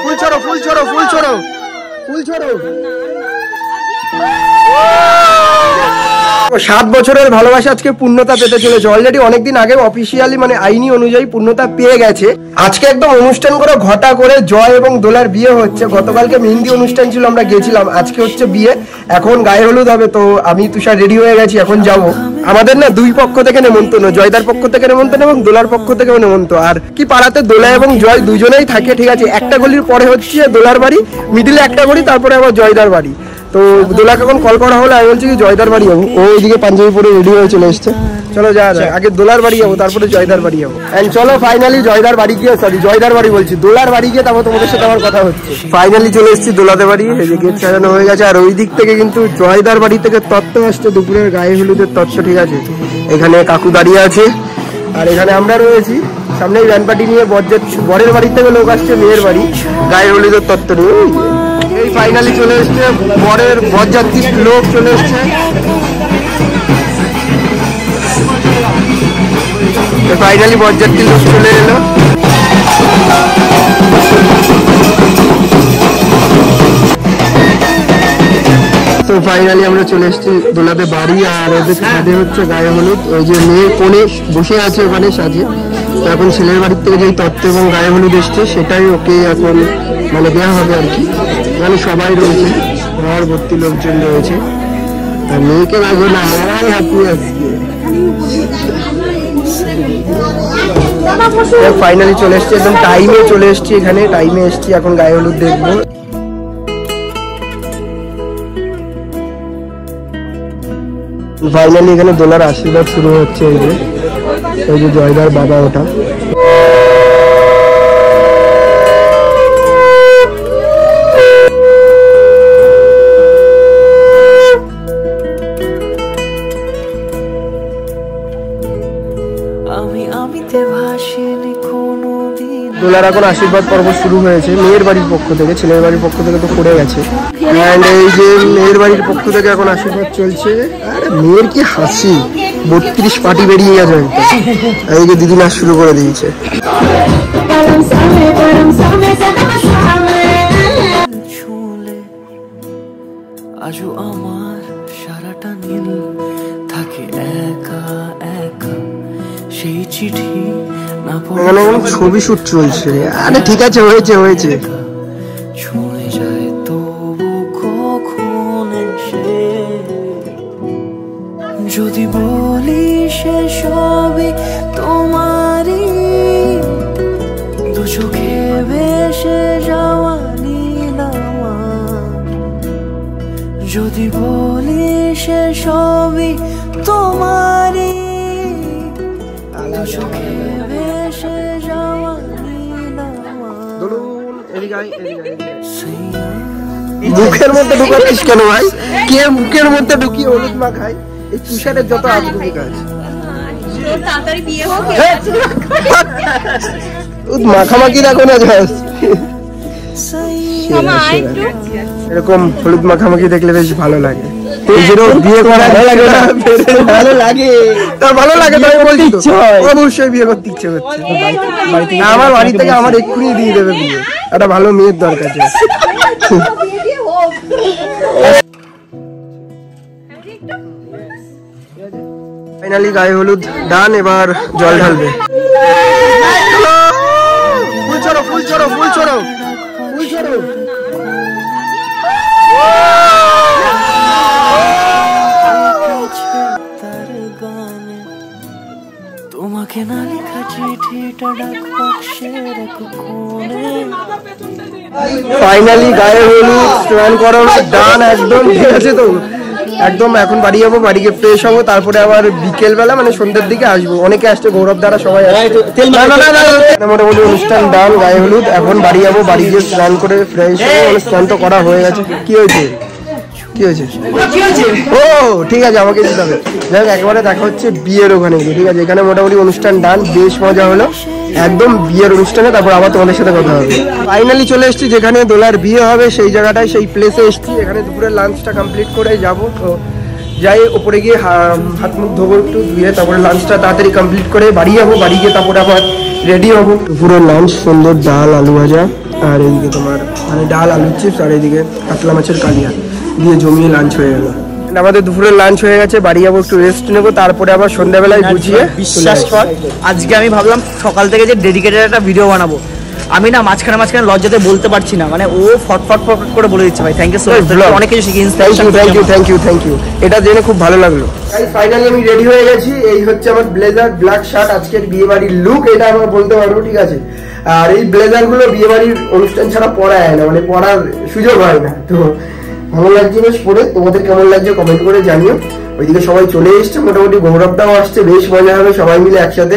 ফুল ছড়ো ফুল ছড়ো ফুল ছড়ো। ফুল ছড়ো সাত বছরের ভালোবাসা আজকে পূর্ণতা পেতে চলেছে। অলরেডি অনেকদিন আগে অফিসিয়ালি মানে আইনি অনুযায়ী পূর্ণতা পেয়ে গেছে। আজকে একদম অনুষ্ঠান করে ঘটা করে জয় এবং দোলার বিয়ে হচ্ছে। গতকালকে মেহেন্দি অনুষ্ঠান ছিল, আমরা গেছিলাম। আজকে হচ্ছে বিয়ে। এখন গায়ে হলুদ হবে, তো আমি তুষার রেডি হয়ে গেছি, এখন যাব। আমাদের না দুই পক্ষ থেকে নেমন্তন্ন, জয়দার পক্ষ থেকে নেমন্তন্ন এবং দোলার পক্ষ থেকেও নেমন্ত আর কি পাড়াতে দোলা এবং জয় দুজনেই থাকে, ঠিক আছে? একটা গলির পরে হচ্ছে দোলার বাড়ি মিডিলে একটা গলি, তারপরে আবার জয়দার বাড়ি। তো দোলাকে এখন কল করা হলো, আমি বলছি কি জয়দার বাড়ি যাব। ও ওইদিকে পাঞ্জাবি পরে রেডি হয়ে চলে এসছে। চলো যা যাক আগে দোলার বাড়ি যাব, তারপরে জয়দার বাড়ি যাব। এন্ড চলো ফাইনালি জয়দার বাড়ি গিয়ে সরি জয়দার বাড়ি বলছি। দোলার বাড়ি গিয়ে তারপর তোমাদের সাথে আমার কথা হচ্ছে। ফাইনালি চলে এসেছি দোলাদের বাড়ি, এই যে গেট সাজানো হয়ে গেছে। আর ওই দিক থেকে কিন্তু জয়দার বাড়ি থেকে তত্ত্ব আসছে, দুপুরের গায়ে হলুদের তত্ত্ব, ঠিক আছে? এখানে কাকু দাঁড়িয়ে আছে। আর এখানে আমরা রয়েছি। সামনেই ভ্যান পার্টি নিয়ে বরের বাড়ি থেকে লোক আসছে, মেয়ের বাড়ি। গায়ে হলুদের তত্ত্ব নিয়ে যে। এই ফাইনালি চলে এসছে, বরের বরযাত্রীর লোক চলে এসছে। ফাইনালি বরযাত্রী লোক চলে এলো। তো ফাইনালি আমরা চলে এসেছি দোলাতে বাড়ি, আর ওদের ছাদে হচ্ছে গায়ে হলুদ। ওই যে মেয়ে কোণে বসে আছে ওখানে সাজে তো এখন ছেলের বাড়ির থেকে যেই তত্ত্ব এবং গায়ে হলুদ এসছে, সেটাই ওকে এখন মানে দেওয়া হবে আর কি। মানে সবাই রয়েছে ঘর ভর্তি লোকজন রয়েছে। আর মেয়েকে লাগবে না আমরাই হাঁপি আজকে ফাইনালি চলে এসছি, একদম টাইমে চলে এসছি এখানে টাইমে এসছি, এখন গায়ে হলুদ দেখব। ফাইনালি এখানে দোলার আশীর্বাদ শুরু হচ্ছে, এই যে। যে জয়দার বাবা ওটা। আমি আমিতে ভাসিনি কোনোদিন। দোলার এখন আশীর্বাদ পর্ব শুরু হয়েছে মেয়ের বাড়ির পক্ষ থেকে ছেলের বাড়ির পক্ষ থেকে তো করে গেছে। অ্যান্ড এই যে মেয়ের বাড়ির পক্ষ থেকে এখন আশীর্বাদ চলছে আরে মেয়ের কি হাসি? বত্রিশ পার্টি বেরিয়ে গেছে এই যে দিদি নাচ শুরু করে দিয়েছে। আজও আমার সারাটা নীল সেই চিঠি না পড়ে ছবি শুট চলছে। আরে ঠিক আছে হয়েছে হয়েছে। ছুঁয়ে যায় তবু কখন এসে? যদি বলি সে সবই তোমারই দু চোখে ভেসে যাওয়া যদি বলি সে সবই তোমারই মুখের মধ্যে ঢুকাচ্ছিস কেন ভাই? কে মুখের মধ্যে ঢুকিয়ে হলুদ মা খাই এই তুষারের যত আধুনিক কাজ তাড়াতাড়ি বিয়ে হোক হলুদ মাখামাখি রাখো না যাস মামা আয় একটু। এরকম হলুদ মাখামাখি দেখলে বেশ ভালো লাগে। বিয়ে করা ভালো লাগে না। ভালো লাগে। তা ভালো লাগে। তাই বলছি অবশ্যই বিয়ে করতে ইচ্ছে করছে। আমার বাড়ি থেকে আমার এক্ষুনি দিয়ে দেবে বিয়ে। একটা ভালো মেয়ের দরকার ফাইনালি গায়ে হলুদ ডান এবার জল ঢালবে। ফুল ছড়ো ফুল ছড়ো ফুল ছড়ো ফাইনালি গায়ে হলুদ স্নান করানো ডান একদম ঠিক আছে তো। একদম এখন বাড়ি যাব বাড়ি গিয়ে ফ্রেশ হব তারপরে আবার বিকেল বেলা মানে সন্ধ্যের দিকে আসব। অনেকে আসছে গৌরব দ্বারা সবাই মোটামুটি অনুষ্ঠান ডান গায়ে হলুদ এখন বাড়ি যাব বাড়ি গিয়ে স্নান করে ফ্রেশ হব মানে স্নান তো করা হয়ে গেছে। কি হয়েছে? কি হয়েছে? ও ঠিক আছে আমাকে দিতে হবে। যাই একেবারে দেখা হচ্ছে বিয়ের ওখানে গিয়ে ঠিক আছে? এখানে মোটামুটি অনুষ্ঠান ডান বেশ মজা হলো। একদম বিয়ের অনুষ্ঠানে তারপর আবার তোমাদের সাথে কথা হবে। ফাইনালি চলে এসেছি যেখানে দোলার বিয়ে হবে সেই জায়গাটায় সেই প্লেসে এসেছি। এখানে দুপুরের লাঞ্চটা কমপ্লিট করে যাব। তো যাই ওপরে গিয়ে হাত মুখ ধোবো একটু ধুয়ে তারপরে লাঞ্চটা তাড়াতাড়ি কমপ্লিট করে বাড়ি যাব। বাড়ি গিয়ে তারপরে আবার রেডি হব। পুরো লাঞ্চ সুন্দর ডাল আলু ভাজা আর এইদিকে তোমার মানে ডাল আলুর চিপস আর এইদিকে কাতলা মাছের কালিয়া। দিয়ে জমিয়ে লাঞ্চ হয়ে গেল। আমাদের দুপুরের লাঞ্চ হয়ে গেছে বাড়ি যাব একটু রেস্ট নেব তারপরে আবার সন্ধ্যাবেলায় গুছিয়ে বিশ্বাস কর আজকে আমি ভাবলাম সকাল থেকে যে ডেডিকেটেড একটা ভিডিও বানাবো। আমি না মাঝখানে মাঝখানে লজ্জাতে বলতে পারছি না মানে ও ফটফট ফট করে বলে দিচ্ছে ভাই থ্যাংক ইউ সো মাচ. অনেক কিছু শিখি thank you thank you thank you thank you এটা জেনে খুব ভালো লাগল। ফাইনালি আমি রেডি হয়ে গেছি। এই হচ্ছে আমার ব্লেজার ব্ল্যাক শার্ট আজকের বিয়ে বাড়ির লুক এটা আমার বলতে পারব ঠিক আছে? আর এই ব্লেজারগুলো বিয়ে বাড়ির অনুষ্ঠান ছাড়া পরা হয় না মানে পরার সুযোগ হয় না তো ভালো লাগছে বেশ পরে তোমাদের কেমন লাগছে কমেন্ট করে জানিও। ওইদিকে সবাই চলে এসছে, মোটামুটি গৌরবটাও আসছে, বেশ মজা হবে সবাই মিলে একসাথে।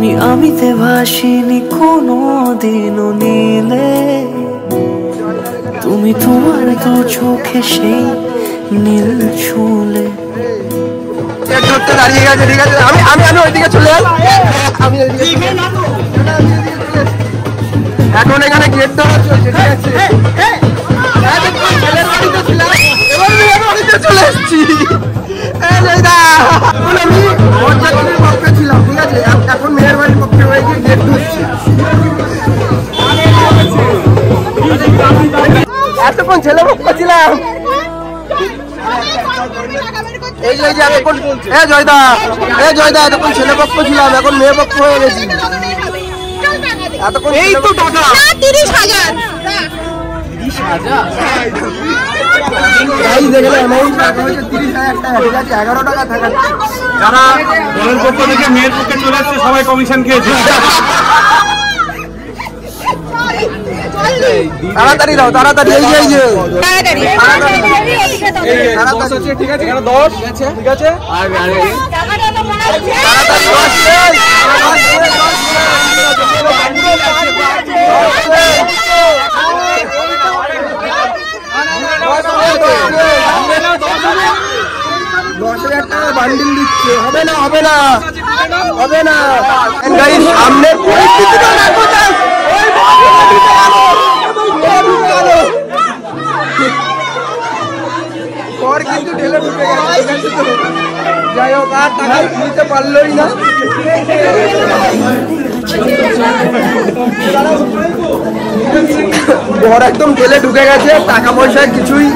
আমি আমিতে ভাসিনি কোনো দিনও নীলে তুমি তোমার দু চোখে সেই নীল ছুলে দাঁড়িয়ে গেছে ঠিক আছে আমি আমি আমি ওইদিকে চলে আমি এখন এখানে চলছে ঠিক আছে বাড়িতে চলে এসেছি। এই জয়দা, এখন আমি বরযাত্রীর পক্ষে ছিলাম ঠিক আছে? এখন মেয়ের বাড়ির পক্ষে হয়ে গিয়ে গেট ধরছি। এতক্ষণ ছেলে পক্ষ ছিলাম। এই যে যে এখন এ জয়দা এ জয়দা এতক্ষণ ছেলে পক্ষ ছিলাম এখন মেয়ে পক্ষ হয়ে গেছি। এতক্ষণ এই তো টাকা তিরিশ হাজার? অ্যামাউন্ট টাকা হচ্ছে তিরিশ হাজার টাকা। ঠিক আছে এগারো টাকা থাকা। যারা দলের পক্ষ থেকে মেয়ের পক্ষে চলে আসছে সবাই কমিশন খেয়েছে। তাড়াতাড়ি দাও তাড়াতাড়ি এই যে ঠিক আছে দশ ঠিক আছে দশ হাজার টাকা বান্ডিল দিচ্ছে হবে না। হবে না। গেল। পর কিন্তু ঢেলে ঢুকে গেল যাই হোক, আর টাকা নিতে পারলোই না। বর একদম ঢেলে ঢুকে গেছে টাকা পয়সা কিছুই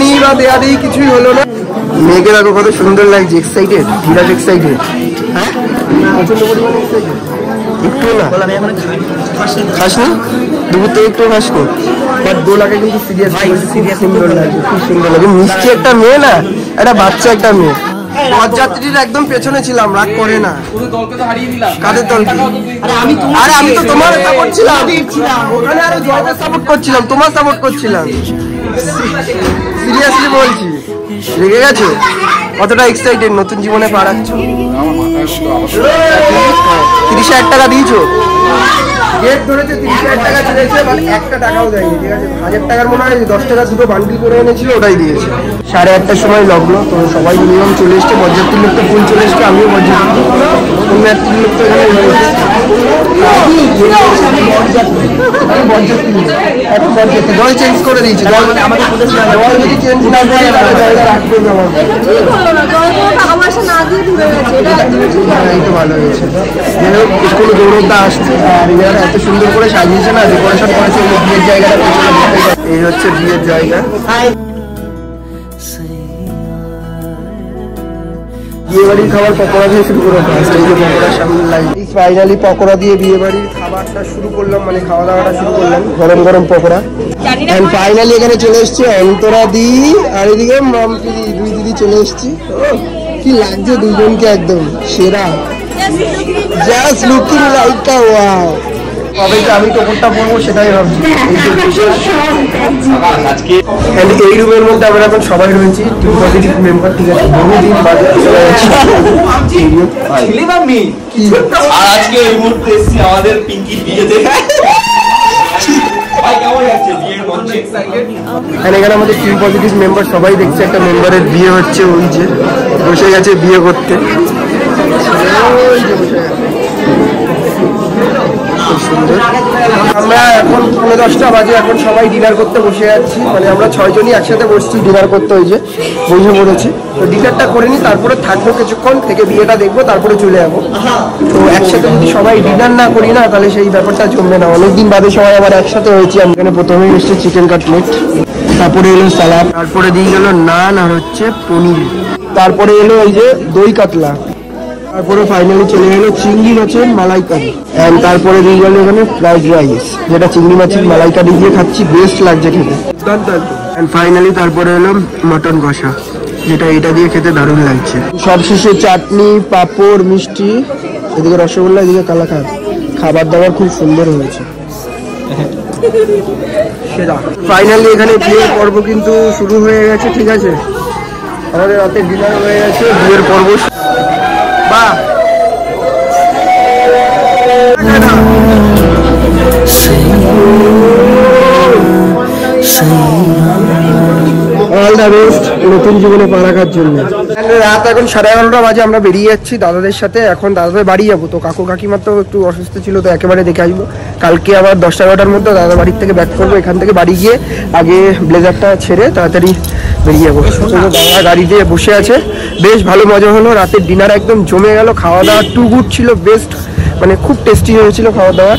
নিই বা দেয়া দিই কিছুই হলো না। মেয়েকে দেখো কত সুন্দর লাগছে এক্সাইটেড ধীরাজ এক্সাইটেড হ্যাঁ? প্রচণ্ড পরিমাণে এক্সাইটেড একটু না। খাস না? দুপুর থেকে একটু খাস কর বাট দোলাকে কিন্তু সিরিয়াস সিরিয়াস সুন্দর লাগছে খুব সুন্দর লাগে মিষ্টি একটা মেয়ে না একটা বাচ্চা একটা মেয়ে। পথযাত্রীর একদম পেছনে ছিলাম রাগ করে না। কাদের দলকে? আরে আমি তো তোমার সাপোর্ট ছিলাম। ওখানে আরও জয়দার সাপোর্ট করছিলাম তোমার সাপোর্ট করছিলাম। সিরিয়াসলি বলছি। রেগে গেছো? কতটা এক্সাইটেড নতুন জীবনে পা রাখছো? তিরিশ হাজার টাকা দিয়েছ? গেট ধরেছে তিরিশ হাজার টাকা ছেড়েছে বাট একটা টাকাও দেয়নি ঠিক আছে? হাজার টাকার মনে হয় দশ টাকা দুটো বান্ডিল করে এনেছিল ওটাই দিয়েছে। সাড়ে আটটার সময় লগ্ন তো সবাই মিনিমাম চলে এসছে পর্যাপ্ত লোক তো ফুল চলে এসছে আমিও বরযাত্রী চেঞ্জ করে দিয়েছি চেঞ্জ করে ভালো হয়েছে আসছে আর এরা এত সুন্দর করে সাজিয়েছে না ডেকোরেশন করেছে বিয়ের জায়গাটা। এই হচ্ছে বিয়ের জায়গা বিয়ে বাড়ির খাবার পকোড়া দিয়ে শুরু করে ফার্স্ট এই যে পকোড়ার সামনে লাইন। ফাইনালি পকোড়া দিয়ে বিয়ে বাড়ির খাবারটা শুরু করলাম মানে খাওয়া দাওয়াটা শুরু করলাম। গরম গরম পকোড়া। এন্ড ফাইনালি এখানে চলে এসছে অন্তরা দি আর এদিকে মামকি দুই দিদি চলে এসছি। কি লাগছে দুজনকে একদম সেরা। জাস্ট লুকিং লাইক ওয়াও কবে আমি সেটাই ভাবছি। এই রুমের মধ্যে আমরা এখন সবাই রয়েছি। টু পজিটিভ মেম্বার ঠিক আছে? বহুদিন বাদে আর আজকে এই মুহূর্তে এসেছি আমাদের পিঙ্কির বিয়েতে ভাই কেমন লাগছে বিয়ের মঞ্চে? আর এখানে আমাদের টিম পজিটিভ মেম্বার সবাই দেখছে একটা মেম্বারের বিয়ে হচ্ছে ওই যে বসে গেছে বিয়ে করতে। বসে গেছে। আমরা এখন পনেরো দশটা বাজে, এখন সবাই ডিনার করতে বসে যাচ্ছি মানে আমরা ছয়জনই একসাথে বসছি ডিনার করতে, ওই যে বসে পড়েছি। তো ডিনারটা করে নিই তারপরে থাকব কিছুক্ষণ, থেকে বিয়েটা দেখব, তারপরে চলে যাব। তো একসাথে যদি সবাই ডিনার না করি না, তাহলে সেই ব্যাপারটা জমবে না। অনেকদিন বাদে সবাই আবার একসাথে হয়েছি, আমি এখানে প্রথমে এসেছি চিকেন কাটলেট তারপরে এলো সালাদ তারপরে দিয়ে গেল নান আর হচ্ছে পনির। তারপরে এলো এই যে দই কাতলা। তারপরে ফাইনালি চলে গেলো চিংড়ি মাছের মালাইকারি অ্যান্ড তারপরে দিয়ে গেলো এখানে ফ্রাইড রাইস যেটা চিংড়ি মাছের মালাইকারি দিয়ে খাচ্ছি বেস্ট লাগছে খেতে। ফাইনালি তারপরে এলো মটন কষা, যেটা এটা দিয়ে খেতে দারুণ লাগছে। সবশেষে চাটনি, পাঁপড়, মিষ্টি, এদিকে রসগোল্লা, এদিকে কালাকাঁদ। খাবার দাবার খুব সুন্দর হয়েছে। ফাইনালি এখানে বিয়ের পর্ব কিন্তু শুরু হয়ে গেছে, ঠিক আছে? আমাদের রাতে ডিনার হয়ে গেছে, বিয়ের পর্ব বাহ। অল দ্য বেস্ট নতুন জীবনে পা রাখার জন্য। রাত এখন সাড়ে এগারোটা বাজে আমরা বেরিয়ে যাচ্ছি দাদাদের সাথে। এখন দাদাদের বাড়ি যাব। তো কাকু কাকিমার তো একটু অসুস্থ ছিল তো একেবারে দেখে আসব। কালকে আবার দশটা এগারোটার মধ্যে দাদা বাড়ির থেকে ব্যাক করব এখান থেকে বাড়ি গিয়ে আগে ব্লেজারটা ছেড়ে তাড়াতাড়ি বেরিয়ে যাব। দাদা গাড়ি দিয়ে বসে আছে। বেশ ভালো মজা হলো, রাতের ডিনার একদম জমে গেল, খাওয়া দাওয়া টু গুড ছিল বেস্ট মানে খুব টেস্টি হয়েছিল খাওয়া দাওয়া।